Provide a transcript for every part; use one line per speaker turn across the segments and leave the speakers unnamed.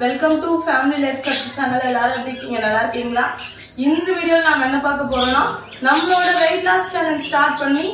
Welcome to family life cut channel எல்லாரும் எப்படி இருக்கீங்க நல்லா இருக்கீங்களா இந்த வீடியோவில் நாம் என்ன பார்க்க போறோம்னா நம்மளோட வெயிட் லாஸ் சேனல் ஸ்டார்ட் பண்ணி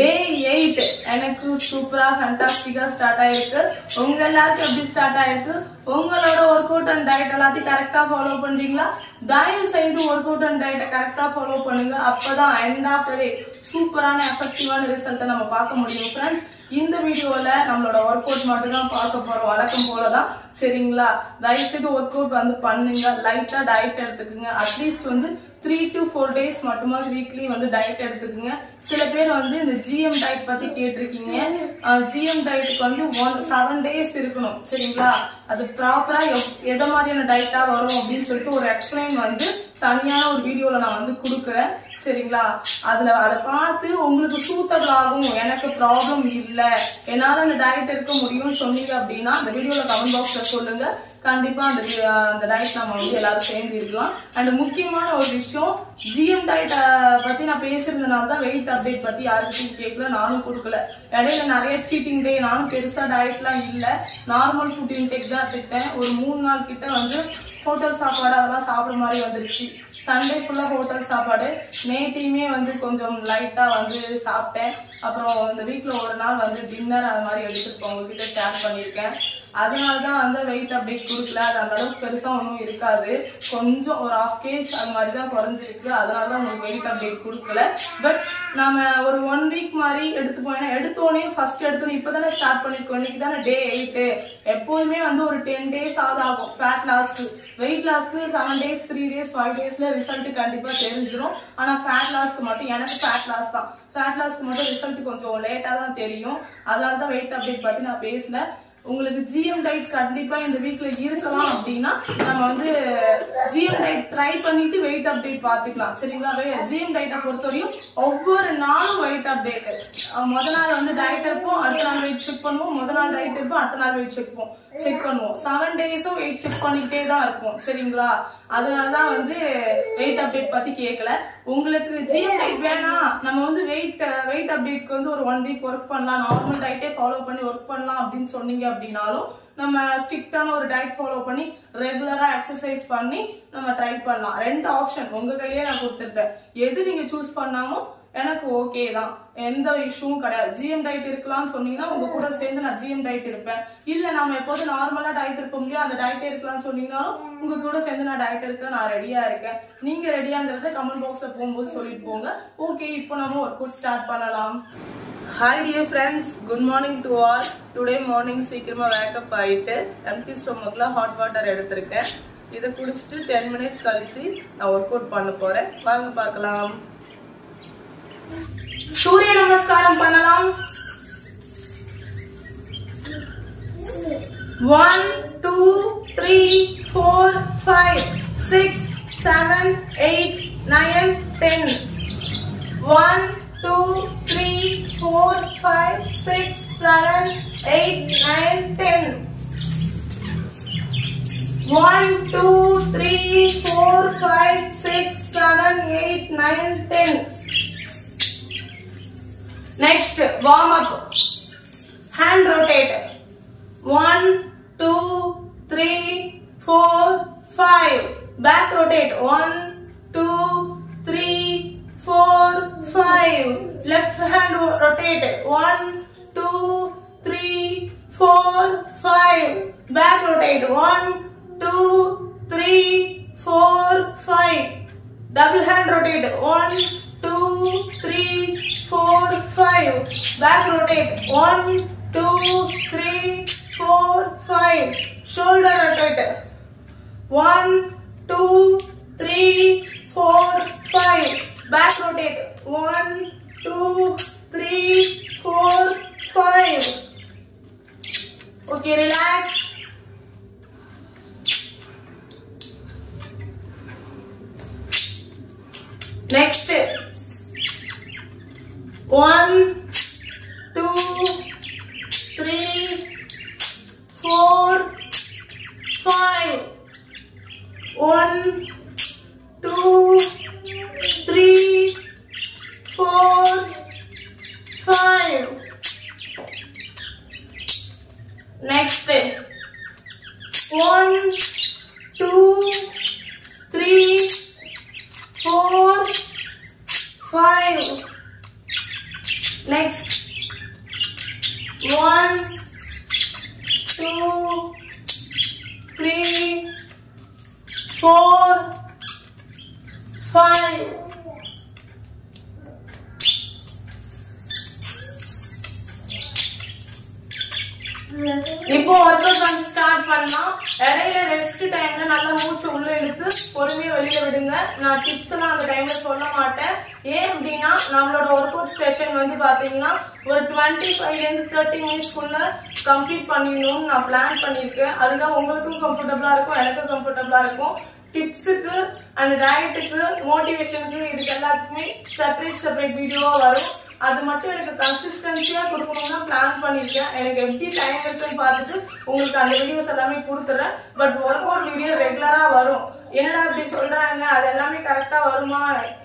டே எயிட் எனக்கு சூப்பரா ஃபண்டாஸ்டிக்கா ஸ்டார்ட் ஆயிருக்கு உங்க எல்லாருக்கும் எப்படி ஸ்டார்ட் ஆயிருக்கு உங்களோட ஒர்க் அவுட் அண்ட் டயட் எல்லாத்தையும் கரெக்டா ஃபாலோ பண்றீங்களா தயவு செய்து ஒர்க் அவுட் அண்ட் டயட்டை கரெக்டா ஃபாலோ பண்ணுங்க அப்பதான் எண்ட் ஆஃப் டே சூப்பரான எஃபெக்டிவான ரிசல்ட்டை நம்ம பார்க்க முடியும் ஃப்ரெண்ட்ஸ் இந்த வீடியோல நம்மளோட ஒர்க் அவுட் மட்டும் தான் பார்க்க போறோம் வழக்கம் போலதான் சரிங்களா தயவுசெய்து ஒர்க் அவுட் வந்து பண்ணுங்க லைட்டா டயட் எடுத்துக்கோங்க அட்லீஸ்ட் வந்து த்ரீ டு ஃபோர் டேஸ் மட்டுமா வீக்லி வந்து டயட் எடுத்துக்கோங்க சில பேர் வந்து இந்த ஜிஎம் டயட் பத்தி கேட்டிருக்கீங்க ஜிஎம் டயட்டுக்கு வந்து ஒன் செவன் டேஸ் இருக்கணும் சரிங்களா அது ப்ராப்பரா எதை மாதிரியான டயட்டா வரும் அப்படின்னு சொல்லிட்டு ஒரு எக்ஸ்பிளைன் வந்து தனியான ஒரு வீடியோல நான் வந்து கொடுக்குறேன் சரிங்களா அதுல அதை பார்த்து உங்களுக்கு சூத்தபிள் ஆகும் எனக்கு ப்ராப்ளம் இல்லை என்னால அந்த டயட் எடுக்க முடியும்னு சொன்னீங்க அப்படின்னா அந்த வீடியோல கமெண்ட் பாக்ஸ்ல சொல்லுங்க கண்டிப்பாக அந்த அந்த டயட் நம்ம வந்து எல்லாரும் சேர்ந்து இருக்கலாம் அண்ட் முக்கியமான ஒரு விஷயம் ஜிஎம் டயட்டை பற்றி நான் பேசுறதுனால தான் வெயிட் அப்டேட் பற்றி யாருக்கும் கேட்கல நானும் கொடுக்கல இடையில நிறைய சீட்டிங் டே நானும் பெருசாக டயட்லாம் இல்லை நார்மல் ஃபுட் இன்டேக் தான் திட்டேன் ஒரு மூணு நாள் கிட்ட வந்து ஹோட்டல் சாப்பாடு அதெல்லாம் சாப்பிட்ற மாதிரி வந்துருச்சு சண்டே ஃபுல்லாக ஹோட்டல் சாப்பாடு நேற்றையுமே வந்து கொஞ்சம் லைட்டாக வந்து சாப்பிட்டேன் அப்புறம் இந்த வீக்ல ஒரு நாள் வந்து டின்னர் அது மாதிரி எடுத்துருப்போம் உங்ககிட்ட ஷேர் பண்ணியிருக்கேன் அதனால தான் அந்த வெயிட் அப்படியே கொடுக்கல அது அந்த அளவுக்கு பெருசாக ஒன்றும் இருக்காது கொஞ்சம் ஒரு ஆஃப் கேஜ் அது மாதிரி தான் குறைஞ்சிருக்கு அதனாலதான் தான் உங்களுக்கு வெயிட் அப்டேட் கொடுக்கல பட் நம்ம ஒரு ஒன் வீக் மாதிரி எடுத்து போயினா எடுத்தோடனே ஃபர்ஸ்ட் எடுத்தோடனே இப்போ தானே ஸ்டார்ட் பண்ணிருக்கோம் இன்னைக்கு தானே டே எயிட்டு எப்போதுமே வந்து ஒரு டென் டேஸ் ஆகுது ஆகும் ஃபேட் லாஸ்க்கு வெயிட் லாஸ்க்கு seven days three days five டேஸில் ரிசல்ட் கண்டிப்பாக தெரிஞ்சிடும் ஆனால் ஃபேட் லாஸ்க்கு மட்டும் எனக்கு ஃபேட் லாஸ் தான் ஃபேட் லாஸ்க்கு மட்டும் ரிசல்ட் கொஞ்சம் லேட்டாக தான் தெரியும் அதனால தான் வெயிட் அப்டேட் பற்றி நான் பேசினேன் உங்களுக்கு ஜிஎம் டைட் கண்டிப்பா இந்த வீக்ல இருக்கலாம் அப்படின்னா நம்ம வந்து ஜிஎம் டைட் ட்ரை பண்ணிட்டு வெயிட் அப்டேட் பாத்துக்கலாம் சரிங்களா ஜிஎம் டைட்டை பொறுத்தவரையும் ஒவ்வொரு நாளும் வெயிட் அப்டேட் முதல் நாள் வந்து டயட் இருப்போம் அடுத்த நாள் வெயிட் செக் பண்ணுவோம் முத நாள் டயட் இருப்போம் அடுத்த நாள் வெயிட் செக் பண்ணுவோம் செக் பண்ணுவோம் செவன் டேஸும் வெயிட் செக் பண்ணிட்டே தான் இருப்போம் சரிங்களா அதனாலதான் வந்து வெயிட் அப்டேட் பத்தி கேட்கல உங்களுக்கு ஜிஎம் டைட் வேணாம் நம்ம வந்து வெயிட் வெயிட் அப்டேட்க்கு வந்து ஒரு ஒன் வீக் ஒர்க் பண்ணலாம் நார்மல் டயட்டே ஃபாலோ பண்ணி ஒர்க் பண்ணலாம் அப்படின்னு சொன்னீங்க அப்படின்னாலும் நம்ம ஸ்ட்ரிக்டான ஒரு டயட் ஃபாலோ பண்ணி ரெகுலரா எக்ஸசைஸ் பண்ணி நம்ம ட்ரை பண்ணலாம் ரெண்டு ஆப்ஷன் உங்க கையிலே நான் கொடுத்துருப்பேன் எது நீங்க சூஸ் பண்ணாமோ எனக்கு ஓகே தான் எந்த இஷ்யூவும் கிடையாது ஜிஎம் டயட் இருக்கலாம்னு சொன்னீங்கன்னா உங்க கூட சேர்ந்து நான் ஜிஎம் டயட் இருப்பேன் இல்ல நாம எப்போது நார்மலா டயட் இருக்க முடியும் அந்த டயட்டே இருக்கலாம்னு சொன்னீங்கன்னாலும் உங்க கூட சேர்ந்து நான் டயட் இருக்கேன் நான் ரெடியா இருக்கேன் நீங்க ரெடியாங்கிறத கமெண்ட் பாக்ஸ்ல போகும்போது சொல்லிட்டு போங்க ஓகே இப்போ நம்ம ஒர்க் அவுட் ஸ்டார்ட் பண்ணலாம் hi dear friends good morning to all today morning சீக்கிரமாக வேக்கப் ஆகிட்டு எம்டி ஸ்டொமக்கில் ஹாட் வாட்டர் எடுத்திருக்கேன் இதை குடிச்சிட்டு டென் மினிட்ஸ் கழித்து நான் ஒர்க் அவுட் பண்ண போகிறேன் வாங்க பார்க்கலாம் சூரிய நமஸ்காரம் பண்ணலாம் one two three four five six seven eight nine ten one two three four, five, six, seven, eight, nine, ten. One, two, three, four, five, six, seven, eight, nine, ten. Next, warm up. Hand rotate. One, two, three, four, five. Back rotate. One, two, three four, five. Left hand rotate. One, two, three, four, five. Back rotate. One, two, three, four, five. Double hand rotate. One, two, three, four, five. Back rotate. One, two, three, four, five. Shoulder rotate. One, two, three, four, five. Back rotate. One, two, three, four, five. Okay, relax. Next step. One, two, three, four, five. One, two, three, four, five. Next, step. one, two, three, four, five. Next, one, two, three, four, five. பொறுமையை வெளியில விடுங்க நான் tips எல்லாம் அந்த டைம்ல சொல்ல மாட்டேன் ஏன் அப்படின்னா நம்மளோட ஒர்க் அவுட் செஷன் வந்து பாத்தீங்கன்னா ஒரு டுவெண்ட்டி ஃபைவ்ல இருந்து தேர்ட்டி மினிட்ஸ்க்குள்ள கம்ப்ளீட் பண்ணிடணும்னு நான் பிளான் பண்ணியிருக்கேன் அதுதான் உங்களுக்கும் கம்ஃபர்டபுளா இருக்கும் எனக்கும் கம்ஃபர்டபுளா இருக்கும் டிப்ஸுக்கு அண்ட் டயட்டுக்கு மோட்டிவேஷனுக்கு இதுக்கு எல்லாத்துக்குமே செப்பரேட் செப்பரேட் வீடியோவா வரும் அது மட்டும் எனக்கு கன்சிஸ்டன்சியா கொடுக்கணும்னு பிளான் பண்ணிருக்கேன் எனக்கு எப்படி டைம் இருக்குன்னு பார்த்துட்டு உங்களுக்கு அந்த வீடியோஸ் எல்லாமே கொடுத்துறேன் பட் ஒர்க் ஒரு வீடியோ ரெகுலரா வரும் என்னடா அப்படி சொல்றாங்க அது எல்லாமே கரெக்டா வருமா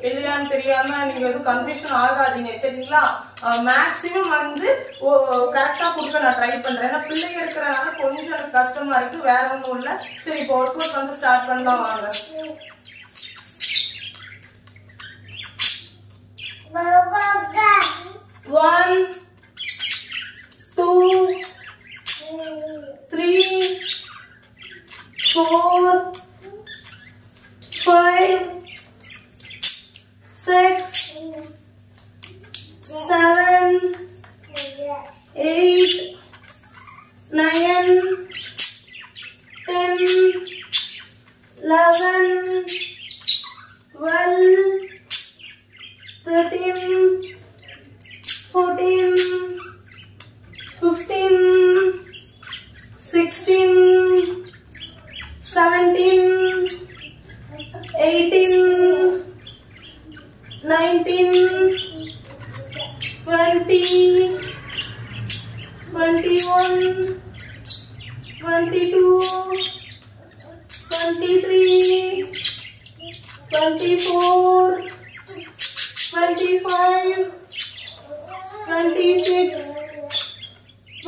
இல்லையான்னு தெரியாம நீங்க எதுவும் கன்ஃபியூஷன் ஆகாதீங்க சரிங்களா மேக்ஸிமம் வந்து கரெக்டா கொடுக்க நான் ட்ரை பண்றேன் ஏன்னா பிள்ளைங்க இருக்கிறனால கொஞ்சம் எனக்கு கஷ்டமா இருக்கு வேற ஒன்றும் இல்லை சரி இப்போ ஒர்க் அவுட் வந்து ஸ்டார்ட் பண்ணலாம் வாங்க one two three four five, six,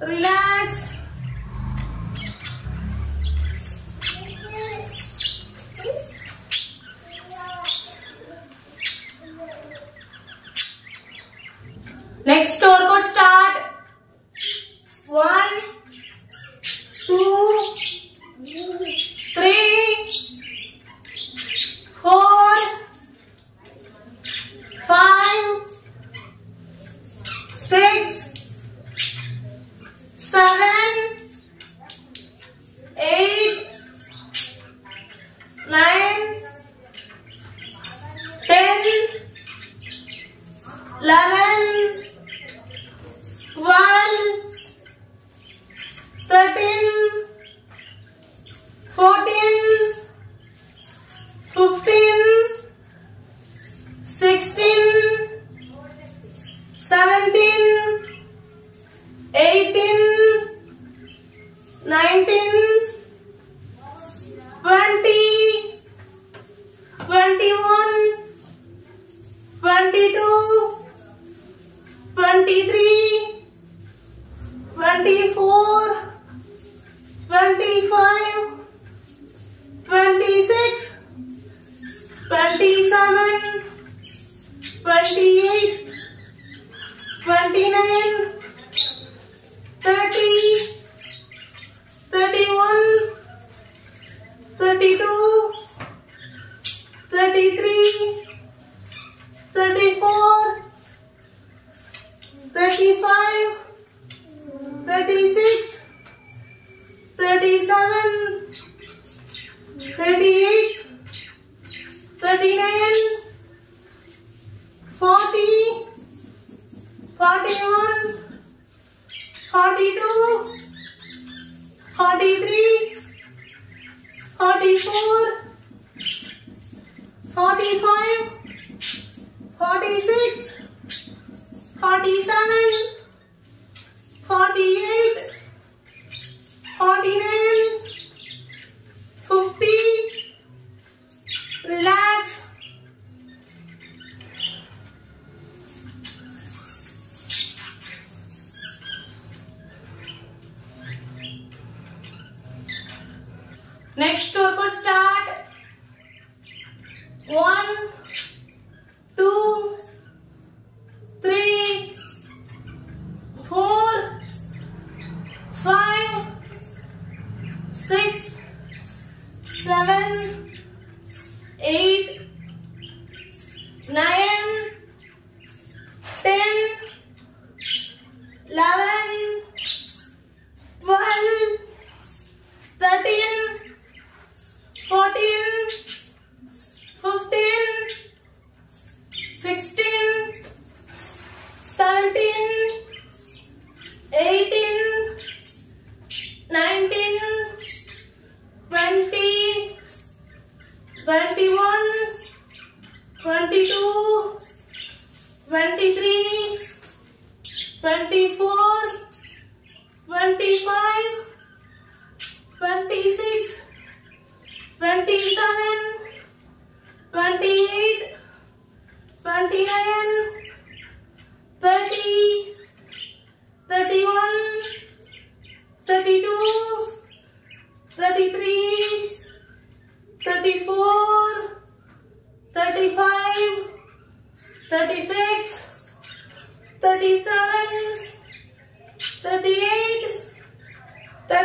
relax. Next story. eleven, twelve, thirteen, fourteen, fifteen, sixteen, seventeen, eighteen, nineteen, twenty, twenty-one, twenty-two. 23, 24, 25, 26, 27, 28, 29,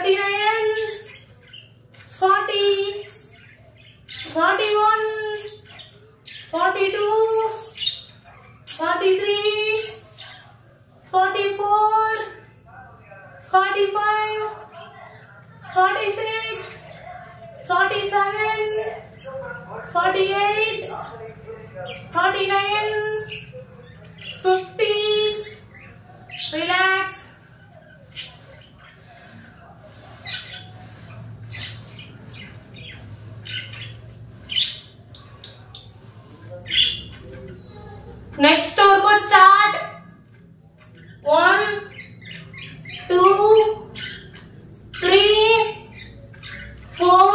बटी रहे हैं four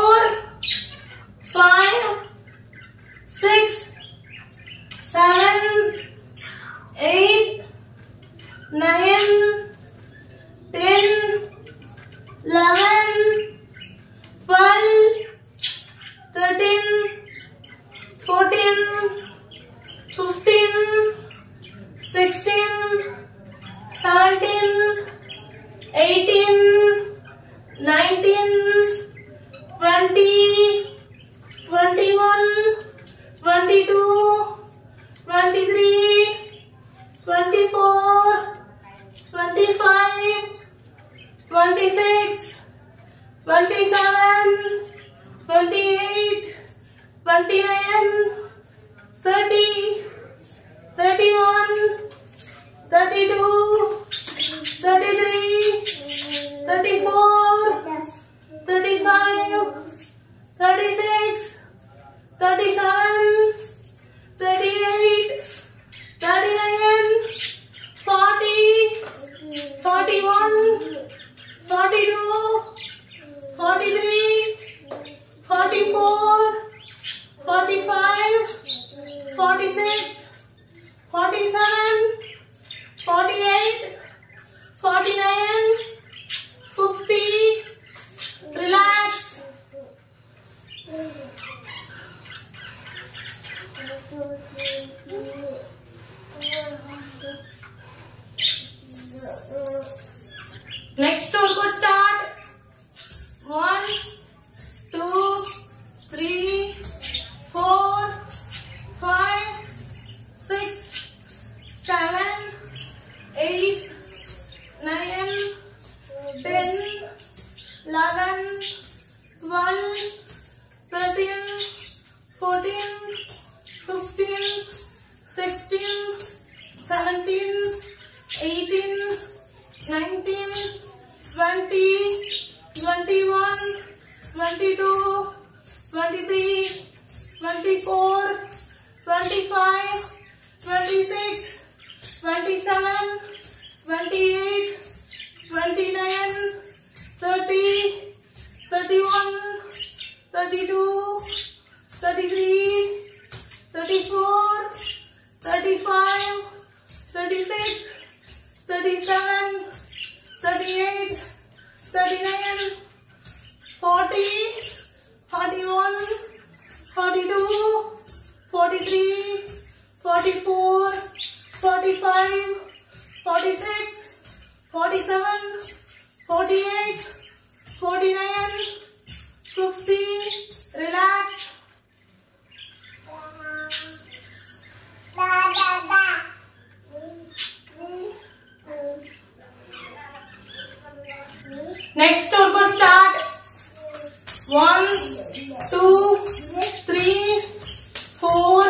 Oh.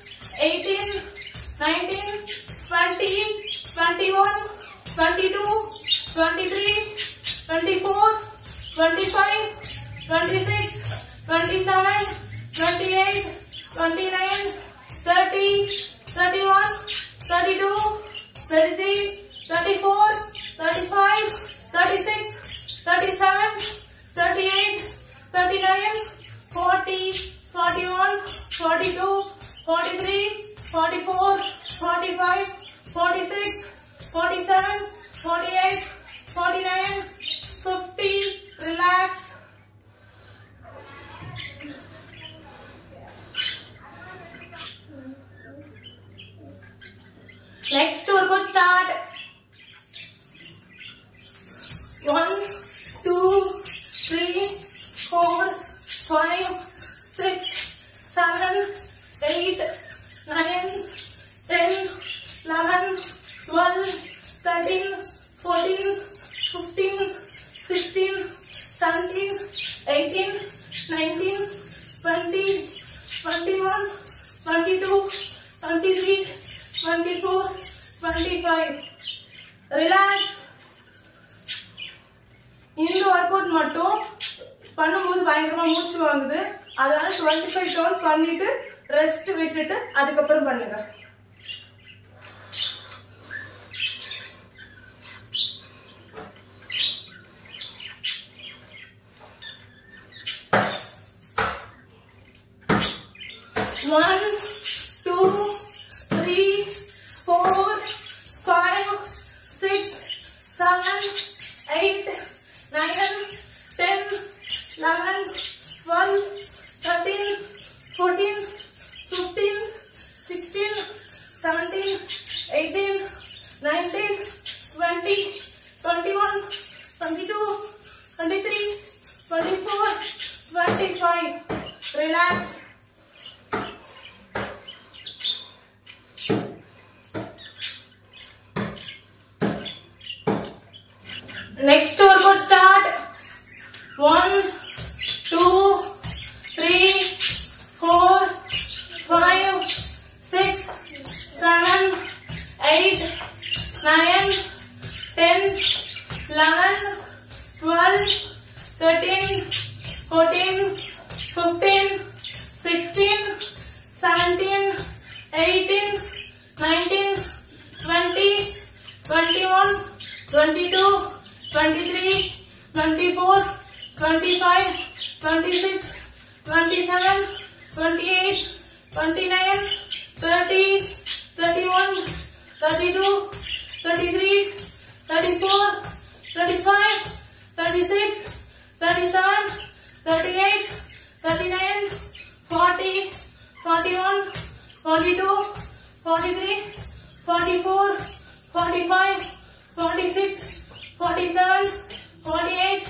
anos e One one 46, 47, 48,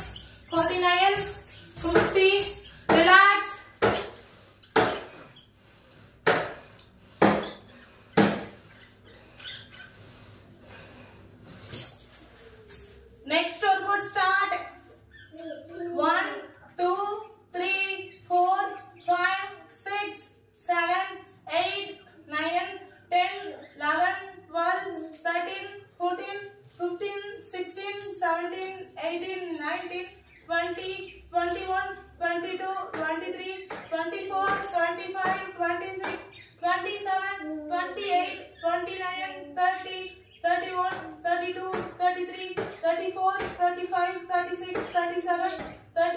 49, 50,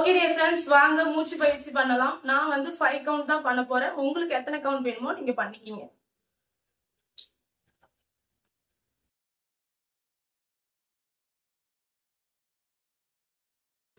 okay dear friends வாங்க மூச்சு பயிற்சி பண்ணலாம் நான் வந்து ஃபைவ் கவுண்ட் தான் பண்ண போறேன் உங்களுக்கு எத்தனை கவுண்ட் வேணுமோ நீங்க பண்ணிக்கிங்க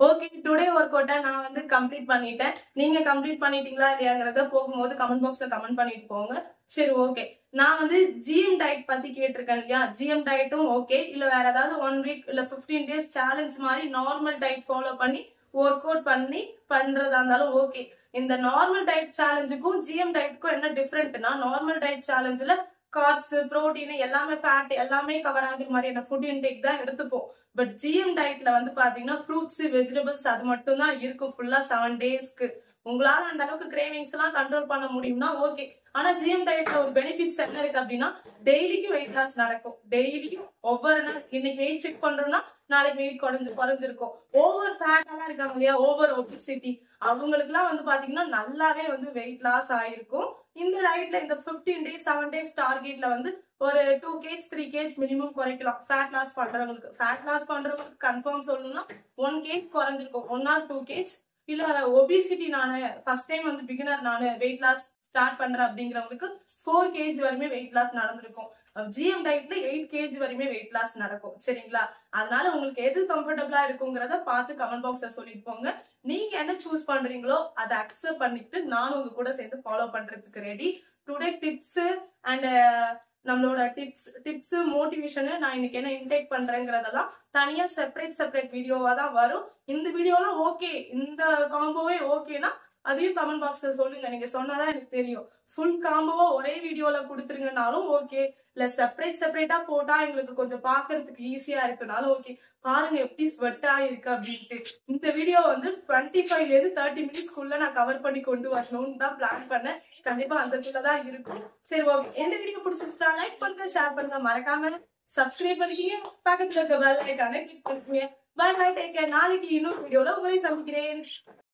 ஓகே டுடே ஒர்க் அவுட்டை நான் வந்து கம்ப்ளீட் பண்ணிட்டேன் நீங்க கம்ப்ளீட் பண்ணிட்டீங்களா இல்லையாங்கிறத போகும்போது கமெண்ட் பாக்ஸ்ல கமெண்ட் பண்ணிட்டு போங்க சரி ஓகே நான் வந்து ஜிஎம் டயட் பத்தி கேட்டிருக்கேன் இல்லையா ஜிஎம் டயட்டும் ஓகே இல்ல வேற ஏதாவது ஒன் வீக் இல்ல பிப்டீன் டேஸ் சேலஞ்ச் மாதிரி நார்மல் டயட் ஃபாலோ பண்ணி ஒர்க் அவுட் பண்ணி பண்றதா இருந்தாலும் ஓகே இந்த நார்மல் டயட் சேலஞ்சுக்கும் ஜிஎம் டயட்க்கும் என்ன டிஃப்ரெண்ட்னா நார்மல் டயட் சேலஞ்சில் கார்ப்ஸ் ப்ரோட்டீன் எல்லாமே ஃபேட் எல்லாமே கவர் ஆகுற மாதிரியான ஃபுட் இன்டேக் தான் எடுத்துப்போம் பட் ஜிஎம் டயட்ல வந்து பாத்தீங்கன்னா ஃப்ரூட்ஸ் வெஜிடபிள்ஸ் அது மட்டும் தான் இருக்கும் ஃபுல்லா செவன் டேஸ்க்கு உங்களால அந்த அளவுக்கு கிரேவிங்ஸ் எல்லாம் கண்ட்ரோல் பண்ண முடியும்னா ஓகே ஆனா ஜிஎம் டயட்ல ஒரு பெனிஃபிட்ஸ் என்ன இருக்கு அப்படின்னா டெய்லிக்கும் வெயிட் லாஸ் நடக்கும் டெய்லியும் ஒவ்வொரு நாள் இன்னைக்கு வெயிட் செக் பண்றோம்னா நாளைக்கு வெயிட் குறைஞ்சு குறைஞ்சிருக்கும் ஓவர் ஃபேட்டா இருக்காங்க இல்லையா ஓவர் ஒபிசிட்டி அவங்களுக்கு எல்லாம் வந்து பாத்தீங்கன்னா நல்லாவே வந்து வெயிட் லாஸ் ஆயிருக்கும் இந்த டயட்ல இந்த பிப்டீன் டேஸ் செவன் டேஸ் டார்கெட்ல வந்து ஒரு two kg three kg minimum குறைக்கலாம் ஃபேட் லாஸ் பண்றவங்களுக்கு ஃபேட் லாஸ் பண்றவங்களுக்கு கன்ஃபார்ம் சொல்லணும்னா ஒன் கேஜ் குறைஞ்சிருக்கும் ஒன் ஆர் டூ கேஜ் இல்ல ஒபிசிட்டி ஃபர்ஸ்ட் டைம் வந்து பிகினர்னால நானு வெயிட் லாஸ் ஸ்டார்ட் பண்ற அப்படிங்கிறவங்களுக்கு ஃபோர் கேஜி வரையுமே வெயிட் லாஸ் நடந்திருக்கும் ஜிஎம் டயட்ல எயிட் கேஜி வரையுமே வெயிட் லாஸ் நடக்கும் சரிங்களா அதனால உங்களுக்கு எது கம்ஃபர்டபுளா இருக்குங்கிறத பார்த்து கமெண்ட் பாக்ஸ்ல சொல்லிட்டு போங்க நீங்க என்ன சூஸ் பண்றீங்களோ அதை அக்செப்ட் பண்ணிட்டு நானும் உங்க கூட சேர்ந்து ஃபாலோ பண்றதுக்கு ரெடி டுடே டிப்ஸ் அண்ட் நம்மளோட டிப்ஸ் டிப்ஸ் மோட்டிவேஷனு நான் இன்னைக்கு என்ன இன்டேக் பண்றேங்கிறதெல்லாம் தனியா செப்பரேட் செப்பரேட் வீடியோவா தான் வரும் இந்த வீடியோலாம் ஓகே இந்த காம்போவே ஓகேனா அதையும் கமெண்ட் பாக்ஸ்ல சொல்லுங்க நீங்க சொன்னாதான் எனக்கு தெரியும் ஃபுல் காம்போவா ஒரே வீடியோல கொடுத்துருங்கனாலும் ஓகே இல்ல செப்பரேட் செப்பரேட்டா போட்டா எங்களுக்கு கொஞ்சம் பாக்குறதுக்கு ஈஸியா இருக்குனாலும் ஓகே பாருங்க எப்படி ஸ்வெட் ஆயிருக்கு அப்படின்ட்டு இந்த வீடியோ வந்து டுவெண்ட்டி ஃபைவ்ல இருந்து தேர்ட்டி மினிட்ஸ்க்குள்ள நான் கவர் பண்ணி கொண்டு வரணும்னு தான் பிளான் பண்ணேன் கண்டிப்பா அந்த தான் இருக்கும் சரி ஓகே எந்த வீடியோ பிடிச்சிருச்சா லைக் பண்ணுங்க ஷேர் பண்ணுங்க மறக்காம சப்ஸ்கிரைப் பண்ணிக்கீங்க பக்கத்துல இருக்க பெல் ஐக்கானே கிளிக் பண்ணிக்கோங்க பாய் பாய் டேக் கேர் நாளைக்கு இன்னொரு வீடியோல உங்களை சமைக்கிறேன்